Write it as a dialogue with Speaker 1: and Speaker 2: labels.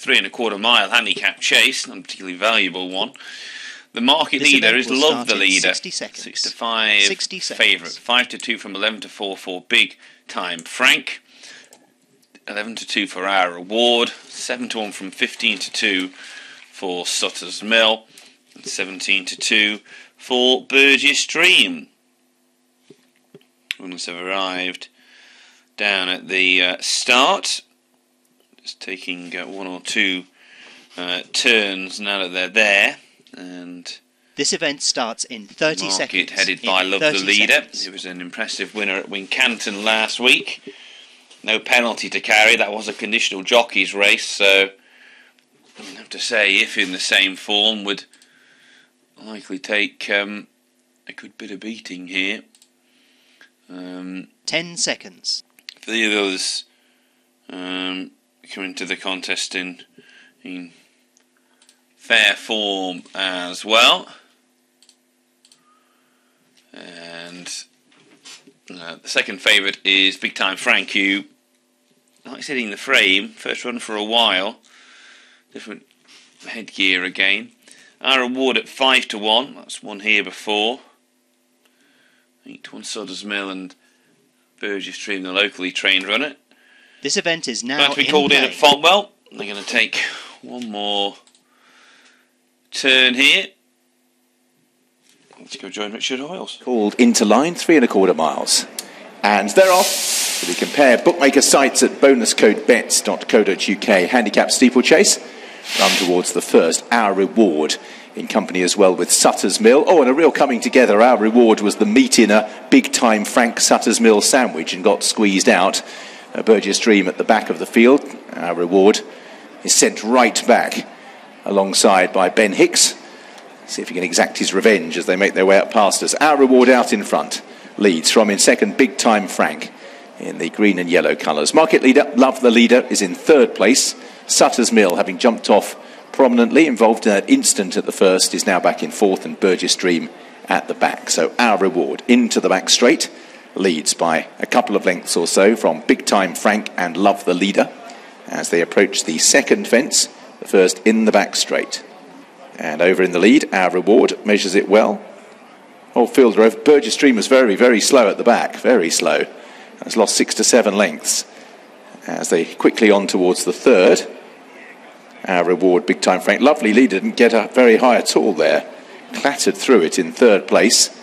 Speaker 1: three and a quarter mile handicap chase, not a particularly valuable one. The market
Speaker 2: This
Speaker 1: leader is Love the Leader.
Speaker 2: 60 seconds.
Speaker 1: Six to five
Speaker 2: 60 seconds.
Speaker 1: favourite. Five to two from eleven to four for Big Time Frank. Eleven to two for our reward. Seven to one from fifteen to two for Sutter's Mill. And seventeen to two for Burgess Dream. Winners have arrived down at the uh, start. Just taking uh, one or two uh, turns now that they're there. And
Speaker 2: This event starts in 30
Speaker 1: Market
Speaker 2: seconds.
Speaker 1: headed by Love the Leader.
Speaker 2: seconds.
Speaker 1: He was an impressive winner at Wincanton last week. No penalty to carry. That was a conditional jockeys race, so I have to say, if in the same form, would likely take um, a good bit of beating here. Um,
Speaker 2: 10 seconds.
Speaker 1: for the others um, coming into the contest in in fair form as well. And uh, the second favourite is Big Time Frank, who likes hitting the frame. First run for a while. Different headgear again. Our Reward at 5 to 1. That's one here before. 8 to 1 Sutter's Mill and Burgess Dream, the locally trained runner.
Speaker 2: This event is now
Speaker 1: About to be
Speaker 2: in
Speaker 1: called in
Speaker 2: play.
Speaker 1: at Fontwell. They're going to take one more turn here. Let's go join Richard Hoiles.
Speaker 3: called into line, three and a quarter miles. And they're off. We compare bookmaker sites at bonuscodebets.co.uk handicap steeplechase. Run towards the first, our reward. In company as well with Sutter's Mill. Oh, and a real coming together. Our reward was the meat in a big time Frank Sutter's Mill sandwich and got squeezed out. Burgess Dream at the back of the field. Our reward is sent right back alongside by Ben Hicks. See if he can exact his revenge as they make their way up past us. Our reward out in front leads from in second, Big Time Frank in the green and yellow colours. Market leader, Love the Leader, is in third place. Sutter's Mill, having jumped off prominently, involved in that instant at the first, is now back in fourth, and Burgess Dream at the back. So our reward into the back straight leads by a couple of lengths or so from Big Time Frank and Love the Leader as they approach the second fence, the first in the back straight. And over in the lead, our reward measures it well. Old fielder over. Burgess Dream was very, very slow at the back, very slow. Has lost six to seven lengths as they quickly on towards the third. Our reward, big time Frank. Lovely leader, didn't get up very high at all there. Clattered through it in third place.